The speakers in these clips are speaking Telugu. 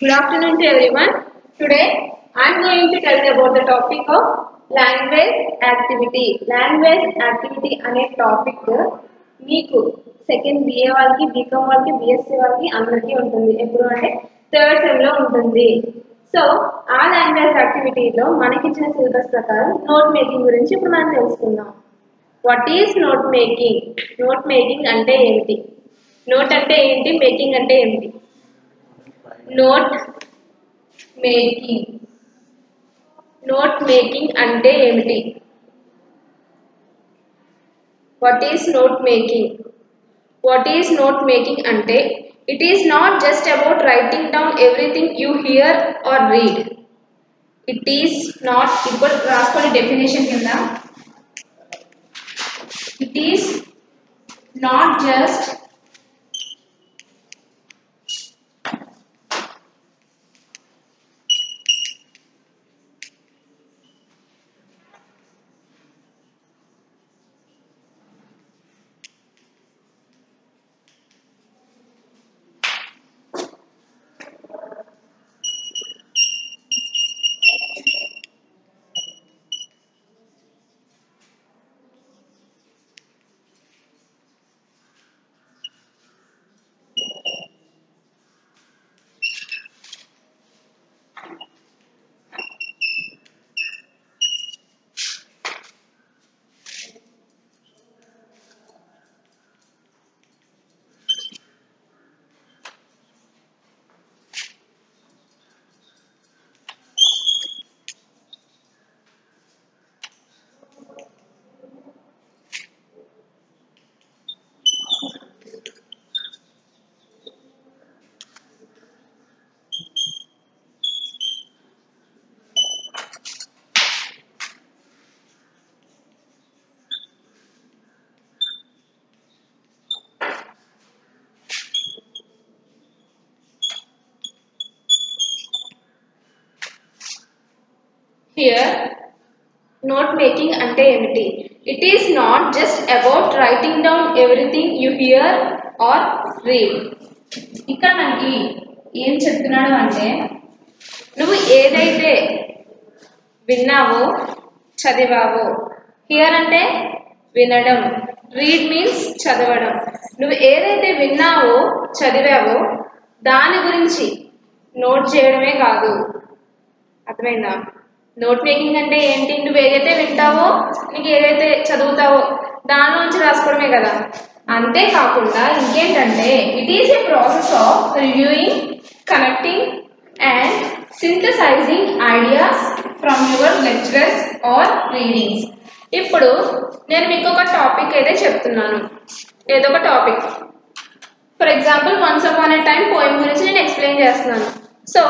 Good afternoon to everyone. Today I am going to tell you about the topic of language activity. Language activity అనే టాపిక్ మీకు సెకండ్ బిఏ వాళ్ళకి బీకామ్ వాళ్ళకి బిఎస్సీ వాళ్ళకి అందరికీ ఉంటుంది. ఎప్పుడు అంటే థర్డ్ సెమ్ ఉంటుంది. సో ఆ లాంగ్వేజ్ యాక్టివిటీలో మనకిచ్చిన సిలబస్ ప్రకారం నోట్ మేకింగ్ గురించి ఇప్పుడు మనం తెలుసుకుందాం. What is note making note making అంటే ఏమిటి? నోట్ అంటే ఏంటి? మేకింగ్ అంటే ఏమిటి? నోట్ మేకింగ్ నోట్ మేకింగ్ అంటే ఏమిటి? What is note making what is note making అంటే it is not just about writing down everything you hear or read it is not ఇది కూడా రాసుకోండి డెఫినేషన్ కింద. It is not just hear note making అంటే ఏమిటి? It is not just about writing down everything you hear or read ఇక్కడ మనకి ఏం చెప్తున్నాడు అంటే నువ్వు ఏదైతే విన్నావో చదివావో హియర్ అంటే వినడం. రీడ్ మీన్స్ చదవడం. నువ్వు ఏదైతే విన్నావో చదివావో దాని గురించి నోట్ చేయడమే కాదు. అర్థమైందా? నోట్ మేకింగ్ అంటే ఏంటి? నువ్వు ఏదైతే వింటావో నీకు ఏదైతే చదువుతావో దానిలోంచి రాసుకోవడమే కదా. అంతేకాకుండా ఇంకేంటంటే it is a process of reviewing connecting and synthesizing ideas from your lecturers or readings ఇప్పుడు నేను మీకు ఒక టాపిక్ అయితే చెప్తున్నాను. ఏదో ఒక topic for example once upon a time poem గురించి నేను ఎక్స్ప్లెయిన్ చేస్తున్నాను. సో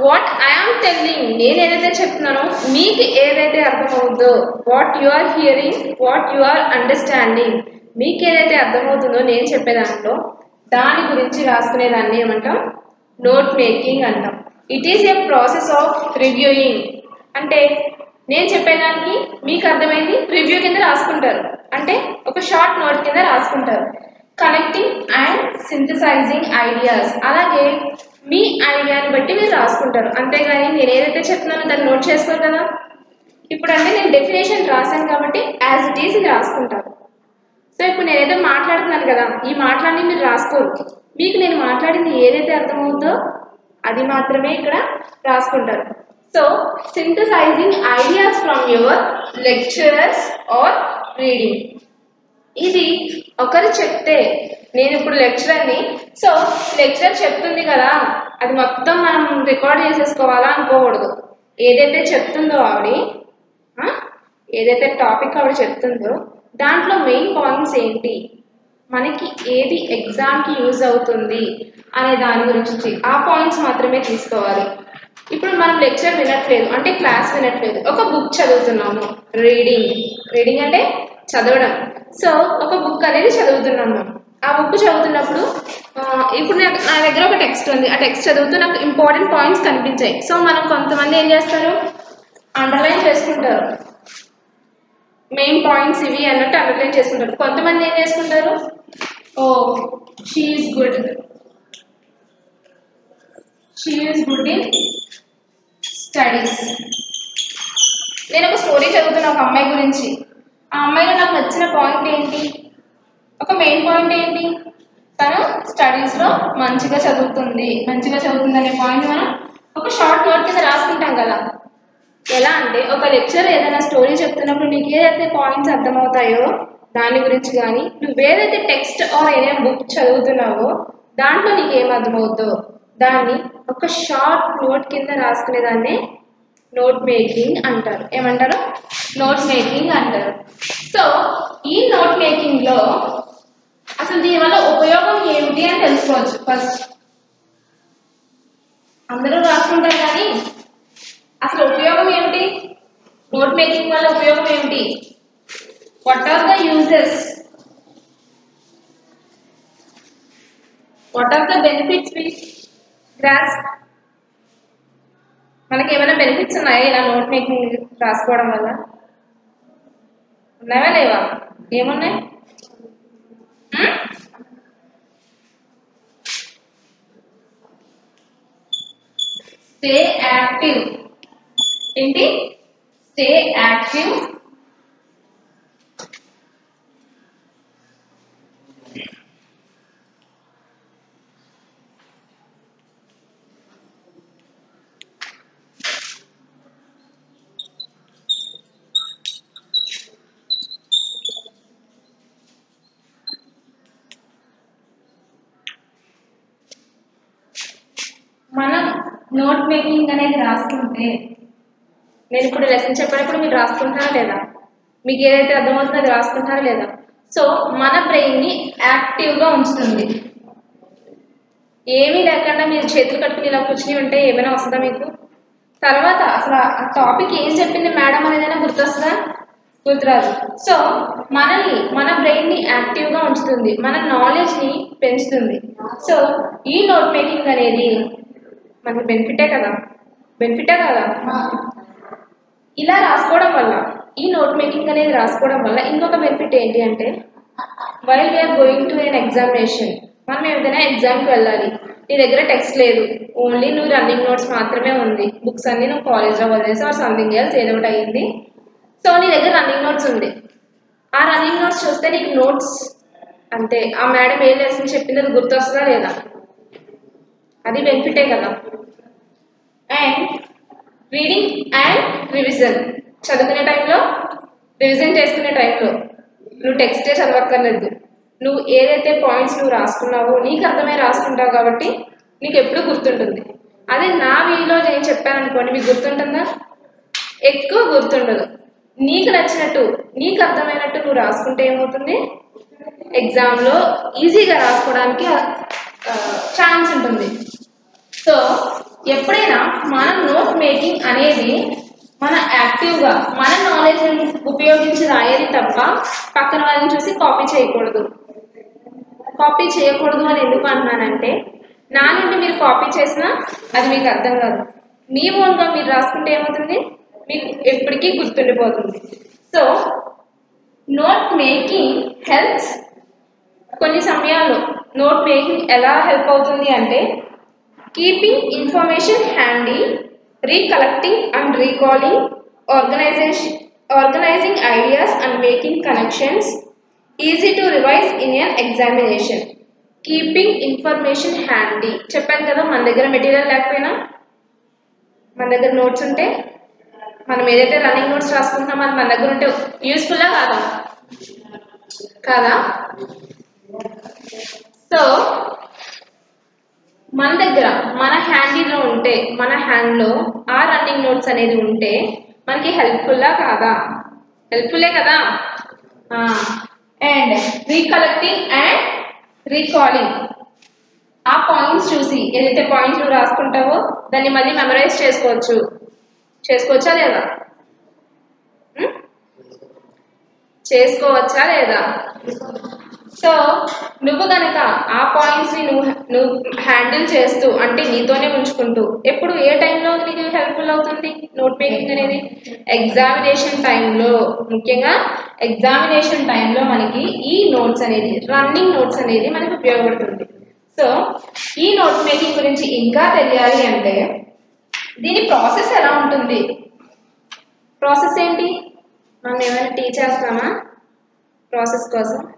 వాట్ ఐఆమ్ టెల్లింగ్ నేను ఏదైతే చెప్తున్నానో మీకు ఏదైతే అర్థమవుతుందో what you are hearing what you are understanding మీకు ఏదైతే అర్థమవుతుందో నేను చెప్పే దాంట్లో దాని గురించి రాసుకునేదాన్ని ఏమంటాం? నోట్ మేకింగ్ అంటాం. It is a process of reviewing అంటే నేను చెప్పేదానికి మీకు అర్థమైంది? రివ్యూ కింద రాసుకుంటారు. అంటే ఒక షార్ట్ నోట్ కింద రాసుకుంటారు. కనెక్టింగ్ అండ్ సింథసైజింగ్ ఐడియాస్ అలాగే మీ ఐడియాని బట్టి మీరు రాసుకుంటారు. అంతేగాని నేను ఏదైతే చెప్తున్నానో దాన్ని నోట్ చేసుకోరు కదా? ఇప్పుడు అంటే నేను డెఫినేషన్ రాశాను కాబట్టి యాజ్ ఇట్ ఈస్ ఇది రాసుకుంటారు సో ఇప్పుడు నేనైతే మాట్లాడుతున్నాను కదా ఈ మాట్లాడి మీరు రాసుకోరు. మీకు నేను మాట్లాడింది ఏదైతే అర్థమవుతుందో అది మాత్రమే ఇక్కడ రాసుకుంటారు. So synthesising ideas from your lecturers or reading ఇది ఒకరు చెప్తే నేను ఇప్పుడు లెక్చరర్ని సో లెక్చరర్ చెప్తుంది కదా అది మొత్తం మనం రికార్డ్ చేసేసుకోవాలా అనుకోకూడదు. ఏదైతే చెప్తుందో ఆవిడ ఏదైతే టాపిక్ ఆవిడ చెప్తుందో దాంట్లో మెయిన్ పాయింట్స్ ఏంటి? మనకి ఏది ఎగ్జామ్కి యూజ్ అవుతుంది అనే దాని గురించి ఆ పాయింట్స్ మాత్రమే తీసుకోవాలి. ఇప్పుడు మనం లెక్చర్ వినట్లేదు అంటే క్లాస్ వినట్లేదు. ఒక బుక్ చదువుతున్నాము రీడింగ్ రీడింగ్ అంటే చదవడం. సో ఒక బుక్ అనేది చదువుతున్నాము. ఆ బుక్ చదువుతున్నప్పుడు ఇప్పుడు నాకు నా దగ్గర ఒక టెక్స్ట్ ఉంది. ఆ టెక్స్ట్ చదువుతూ నాకు ఇంపార్టెంట్ పాయింట్స్ కనిపించాయి. సో మనం కొంతమంది ఏం చేస్తారు? అండర్లైన్ చేసుకుంటారు. మెయిన్ పాయింట్స్ ఇవి అన్నట్టు అండర్లైన్ చేసుకుంటారు. కొంతమంది ఏం చేసుకుంటారు? ఓ she's good she's good in studies నేను ఒక స్టోరీ చదువుతున్నా ఒక అమ్మాయి గురించి. ఆ అమ్మాయిలో నాకు నచ్చిన పాయింట్ ఏంటి? ఒక మెయిన్ పాయింట్ ఏంటి? తను స్టడీస్లో మంచిగా చదువుతుంది. మంచిగా చదువుతుంది అనే పాయింట్ మనం ఒక షార్ట్ నోట్ కింద రాసుకుంటాం కదా. ఎలా అంటే ఒక లెక్చర్ ఏదైనా స్టోరీ చెప్తున్నప్పుడు నీకు ఏదైతే పాయింట్స్ అర్థమవుతాయో దాని గురించి కానీ నువ్వు ఏదైతే టెక్స్ట్ ఆర్ ఏదైనా బుక్ చదువుతున్నావో దాంట్లో నీకు ఏం అర్థమవుతుందో దాన్ని ఒక షార్ట్ నోట్ కింద రాసుకునేదాన్ని నోట్ మేకింగ్ అంటారు. ఏమంటారు? నోట్ మేకింగ్ అంటారు. సో ఈ నోట్ మేకింగ్లో అసలు దీనివల్ల ఉపయోగం ఏమిటి అని తెలుసుకోవచ్చు ఫస్ట్. అందరూ రాసుకుంటారు కానీ అసలు ఉపయోగం ఏమిటి? నోట్ మేకింగ్ వల్ల ఉపయోగం ఏమిటి? What are the uses what are the benefits we grass మనకి ఏమైనా బెనిఫిట్స్ ఉన్నాయా? ఇలా నోట్ మేకింగ్ రాసుకోవడం వల్ల? ఉన్నాయా లేవా? ఏమున్నాయి? స్టే యాక్టివ్ ఏంటి? స్టే యాక్టివ్ మనం నోట్ మేకింగ్ అనేది రాసుకుంటే నేను ఇప్పుడు లెసన్ చెప్పేటప్పుడు మీరు రాసుకుంటారా లేదా? మీకు ఏదైతే అర్థమవుతుందో అది రాసుకుంటారా లేదా? సో మన బ్రెయిన్ని యాక్టివ్గా ఉంచుతుంది. ఏమీ లేకుండా మీరు చేతులు కట్టుకుని ఇలా కూర్చుని ఉంటే ఏమైనా వస్తుందా మీకు? తర్వాత అసలు ఆ టాపిక్ ఏం చెప్పింది మేడం అనేదైనా గుర్తొస్తుందా? గుర్తురాదు. సో మనల్ని మన బ్రెయిన్ని యాక్టివ్గా ఉంచుతుంది. మన నాలెడ్జ్ని పెంచుతుంది. సో ఈ నోట్ మేకింగ్ అనేది మనకి బెనిఫిటే కదా? బెనిఫిటే కదా? ఇలా రాసుకోవడం వల్ల ఈ నోట్ మేకింగ్ అనేది రాసుకోవడం వల్ల ఇంకొక బెనిఫిట్ ఏంటి అంటే while we're going to an examination మనం ఏదైనా ఎగ్జామ్కి వెళ్ళాలి. నీ దగ్గర టెక్స్ట్ లేదు. ఓన్లీ నువ్వు రన్నింగ్ నోట్స్ మాత్రమే ఉంది. బుక్స్ అన్ని నువ్వు కాలేజ్లో వదిలేసి ఆర్ సంథింగ్ ఎల్స్ ఏదో ఒకటి అయ్యింది సో నీ దగ్గర రన్నింగ్ నోట్స్ ఉంది. ఆ రన్నింగ్ నోట్స్ చూస్తే నీకు నోట్స్ అంతే ఆ మేడం ఏ లెసన్ చెప్పింది అది గుర్తొస్తుందా లేదా? అది బెనిఫిటే కదా. అండ్ రీడింగ్ అండ్ రివిజన్ చదువుకునే టైంలో రివిజన్ చేసుకునే టైంలో నువ్వు టెక్స్టే చదవక్కర్లేదు. నువ్వు ఏదైతే పాయింట్స్ నువ్వు రాసుకున్నావో నీకు అర్థమై రాసుకుంటావు కాబట్టి నీకు ఎప్పుడు గుర్తుంటుంది. అదే నా వీలో నేను చెప్పాను అనుకోండి మీకు గుర్తుంటుందా? ఎక్కువ గుర్తుండదు. నీకు నచ్చినట్టు నీకు అర్థమైనట్టు నువ్వు రాసుకుంటే ఏమవుతుంది? ఎగ్జామ్లో ఈజీగా రాసుకోవడానికి ఛాన్స్ ఉంటుంది. సో ఎప్పుడైనా మనం నోట్ మేకింగ్ అనేది మన యాక్టివ్గా మన నాలెడ్జ్ ఉపయోగించి రాయాలి తప్ప పక్కన వాళ్ళని చూసి కాపీ చేయకూడదు. కాపీ చేయకూడదు అని ఎందుకు అంటున్నానంటే నా నుండి మీరు కాపీ చేసినా అది మీకు అర్థం కాదు. మీ ఓన్గా మీరు రాసుకుంటే ఏమవుతుంది? మీకు ఎప్పటికీ గుర్తుండిపోతుంది. సో నోట్ మేకింగ్ హెల్ప్స్ కొన్ని సమయాల్లో నోట్ మేకింగ్ ఎలా హెల్ప్ అవుతుంది అంటే keeping information handy recollecting and recalling organisation organising ideas and making connections easy to revise in an examination keeping information handy చెప్పాను కదా మన దగ్గర మెటీరియల్ లేకపోయినా మన దగ్గర నోట్స్ ఉంటే మనం ఏదైతే రన్నింగ్ నోట్స్ రాసుకుంటున్నామో అది మన దగ్గర ఉంటే యూస్ఫుల్లా కాదా? కాదా? సో మన దగ్గర మన హ్యాండీలో ఉంటే మన హ్యాండ్లో ఆ రన్నింగ్ నోట్స్ అనేది ఉంటే మనకి హెల్ప్ఫుల్లా కాదా? హెల్ప్ఫుల్లే కదా? అండ్ రీకలెక్టింగ్ అండ్ రీకాలింగ్ ఆ పాయింట్స్ చూసి ఏదైతే పాయింట్స్ నువ్వు రాసుకుంటావో దాన్ని మళ్ళీ మెమరైజ్ చేసుకోవచ్చు. చేసుకోవచ్చా లేదా? చేసుకోవచ్చా లేదా? సో నువ్వు గనక ఆ పాయింట్స్ని నువ్వు నువ్వు హ్యాండిల్ చేస్తూ అంటే నీతోనే ఉంచుకుంటూ ఎప్పుడు ఏ టైంలో నీకు హెల్ప్ఫుల్ అవుతుంది? నోట్ మేకింగ్ అనేది? ఎగ్జామినేషన్ టైంలో ముఖ్యంగా ఎగ్జామినేషన్ టైంలో మనకి ఈ నోట్స్ అనేది రన్నింగ్ నోట్స్ అనేది మనకి ఉపయోగపడుతుంది. సో ఈ నోట్ మేకింగ్ గురించి ఇంకా తెలియాలి అంటే దీని ప్రాసెస్ ఎలా ఉంటుంది? ప్రాసెస్ ఏంటి? మనం ఏమైనా టీచ్ చేస్తామా? ప్రాసెస్ కోసం?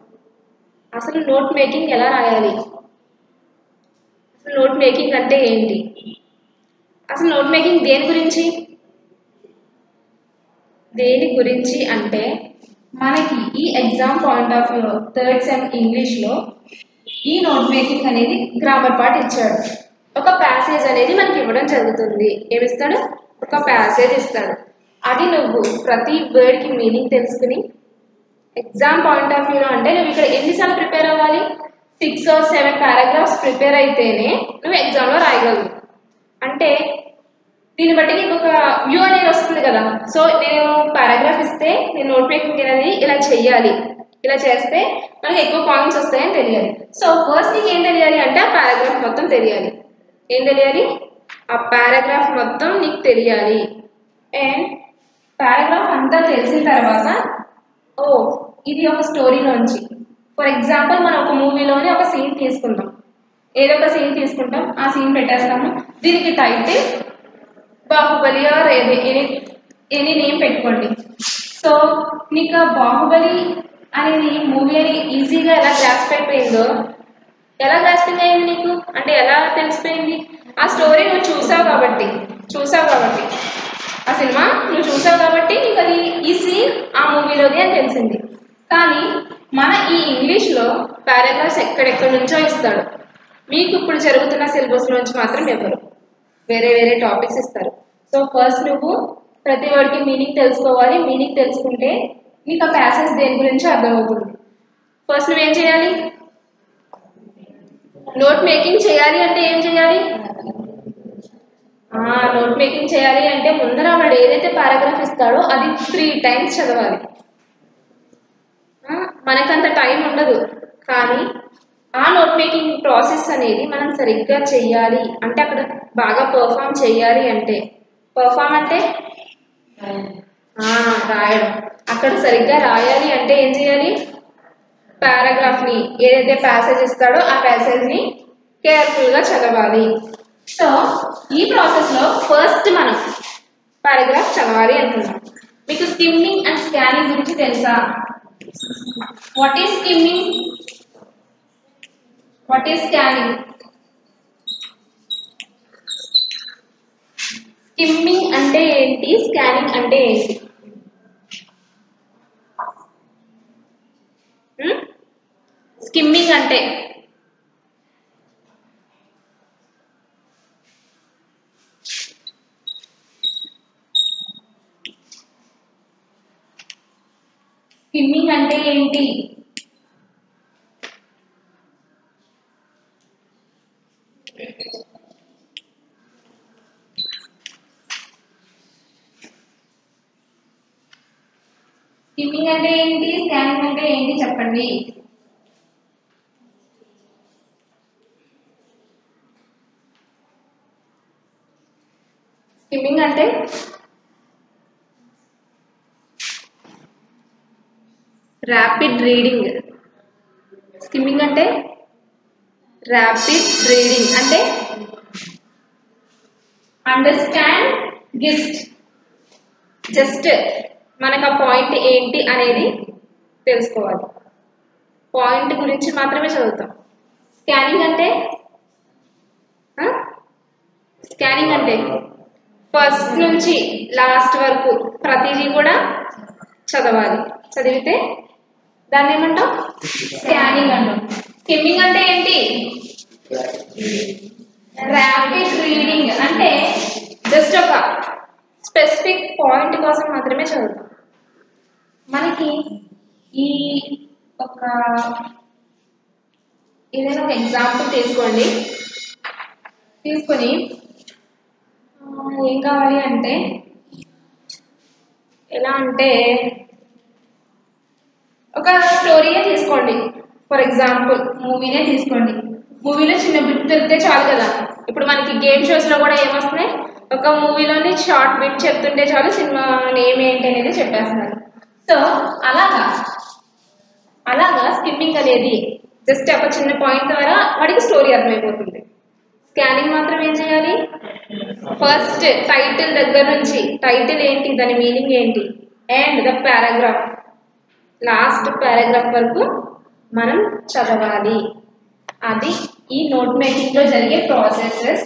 అసలు నోట్ మేకింగ్ ఎలా రాయాలి? అసలు నోట్ మేకింగ్ అంటే ఏంటి? అసలు నోట్ మేకింగ్ దేని గురించి? దేని గురించి అంటే మనకి ఈ exam point of view third sem ఇంగ్లీష్లో ఈ నోట్ మేకింగ్ అనేది గ్రామర్ పార్ట్ ఇచ్చాడు. ఒక ప్యాసేజ్ అనేది మనకి ఇవ్వడం జరుగుతుంది. ఏమిస్తాడు? ఒక ప్యాసేజ్ ఇస్తాడు. అది నువ్వు ప్రతి వర్డ్కి మీనింగ్ తెలుసుకుని ఎగ్జామ్ పాయింట్ ఆఫ్ వ్యూలో అంటే నువ్వు ఇక్కడ ఎన్నిసార్లు ప్రిపేర్ అవ్వాలి? Six or seven paragraphs prepare అయితేనే నువ్వు ఎగ్జామ్లో రాయగలవు. అంటే దీన్ని బట్టి నీకు ఒక వ్యూ అనేది వస్తుంది కదా. సో నేను పారాగ్రాఫ్ ఇస్తే నేను నోట్ మేకింగ్ అనేది ఇలా చెయ్యాలి ఇలా చేస్తే మనకి ఎక్కువ పాయింట్స్ వస్తాయని తెలియాలి. సో ఫస్ట్ నీకు ఏం తెలియాలి అంటే ఆ పారాగ్రాఫ్ మొత్తం తెలియాలి. ఏం తెలియాలి? ఆ పారాగ్రాఫ్ మొత్తం నీకు తెలియాలి. అండ్ పారాగ్రాఫ్ అంతా తెలిసిన తర్వాత ఓ ఇది ఒక స్టోరీలోంచి ఫర్ ఎగ్జాంపుల్ మనం ఒక మూవీలోనే ఒక సీన్ తీసుకుందాం. ఏదో ఒక సీన్ తీసుకుంటాం ఆ సీన్ పెట్టేస్తాము. దీనికి టైటిల్ బాహుబలి ఆర్ ఏది? ఎనీ ఎనీ నేమ్ పెట్టుకోండి. సో నీకు ఆ బాహుబలి అనేది మూవీ అని ఈజీగా ఎలా గ్రాస్ప్ అయిపోయిందో ఎలా గ్రాస్పింగ్ అయింది నీకు? అంటే ఎలా తెలిసిపోయింది? ఆ స్టోరీ నువ్వు చూసావు కాబట్టి చూసావు కాబట్టి. ఆ సినిమా నువ్వు చూసావు కాబట్టి నీకు అది ఈ సీన్ ఆ మూవీలోది అని తెలిసింది. కానీ మన ఈ ఇంగ్లీష్లో పారాగ్రాఫ్స్ ఎక్కడెక్కడి నుంచో ఇస్తాడు. మీకు ఇప్పుడు జరుగుతున్న సిలబస్ నుంచి మాత్రం ఇవ్వరు వేరే వేరే టాపిక్స్ ఇస్తారు. సో ఫస్ట్ నువ్వు ప్రతి వాడికి మీనింగ్ తెలుసుకోవాలి. మీనింగ్ తెలుసుకుంటే నీకు ఆ ప్యాసేజ్ దేని గురించి అర్థమవుతుంది? ఫస్ట్ నువ్వేం చేయాలి? నోట్ మేకింగ్ చేయాలి అంటే ఏం చేయాలి? నోట్ మేకింగ్ చేయాలి అంటే ముందర వాడు ఏదైతే పారాగ్రాఫ్ ఇస్తాడో అది త్రీ టైమ్స్ చదవాలి. మనకంత టైం ఉండదు. కానీ ఆ నోట్ మేకింగ్ ప్రాసెస్ అనేది మనం సరిగ్గా చెయ్యాలి. అంటే అక్కడ బాగా పర్ఫామ్ చెయ్యాలి అంటే. పర్ఫామ్ అంటే? రాయడం. అక్కడ సరిగ్గా రాయాలి అంటే ఏం చేయాలి పారాగ్రాఫ్ని ఏదైతే ప్యాసేజ్ ఇస్తాడో ఆ ప్యాసేజ్ని కేర్ఫుల్గా చదవాలి. సో ఈ ప్రాసెస్లో ఫస్ట్ మనం పారాగ్రాఫ్ చదవాలి అనుకున్నాం మీకు స్కిమ్మింగ్ అండ్ స్కానింగ్ గురించి తెలుసా? What is skimming? What is scanning skimming అంటే ఏంటి? స్కానింగ్ అంటే ఏంటి? Hmm? స్కిమ్మింగ్ అంటే స్కిమ్మింగ్ అంటే ఏంటి? స్కిమ్మింగ్ అంటే ఏంటి? స్కానింగ్ అంటే ఏంటి? చెప్పండి. స్కిమ్మింగ్ అంటే ర్యాపిడ్ రీడింగ్ స్కిమ్మింగ్ అంటే ర్యాపిడ్ రీడింగ్ అంటే అండర్స్టాండ్ గిస్ట్ జస్ట్ మనకు ఆ పాయింట్ ఏంటి అనేది తెలుసుకోవాలి. పాయింట్ గురించి మాత్రమే చదువుతాం. స్కానింగ్ అంటే స్కానింగ్ అంటే ఫస్ట్ నుంచి లాస్ట్ వరకు ప్రతిదీ కూడా చదవాలి. చదివితే దాన్ని ఏమంటాం? స్కానింగ్ అంటాం. స్కిమ్మింగ్ అంటే ఏంటి? ర్యాపిడ్ రీడింగ్ అంటే జస్ట్ ఒక స్పెసిఫిక్ పాయింట్ కోసం మాత్రమే చదువుతాం. మనకి ఈ ఒక ఏదైనా ఒక ఎగ్జాంపుల్ తీసుకోండి. తీసుకొని ఏం కావాలి అంటే ఎలా అంటే ఒక స్టోరీయే తీసుకోండి. ఫర్ ఎగ్జాంపుల్ మూవీనే తీసుకోండి. మూవీలో చిన్న బిట్ తిరిగితే చాలు కదా. ఇప్పుడు మనకి గేమ్ షోస్లో కూడా ఏమొస్తున్నాయి? ఒక మూవీలోని షార్ట్ బిట్ చెప్తుంటే చాలు సినిమా నేమ్ ఏంటి అనేది చెప్పేస్తున్నారు. సో అలాగా. అలాగా స్కిమ్మింగ్ అనేది జస్ట్ ఒక చిన్న పాయింట్ ద్వారా వాడికి స్టోరీ అర్థమైపోతుంది. స్కానింగ్ మాత్రం ఏం చేయాలి? ఫస్ట్ టైటిల్ దగ్గర నుంచి టైటిల్ ఏంటి? దాని మీనింగ్ ఏంటి? And the paragraph last paragraph వరకు మనం చదవాలి. అది ఈ నోట్ మేకింగ్లో జరిగే ప్రాసెసెస్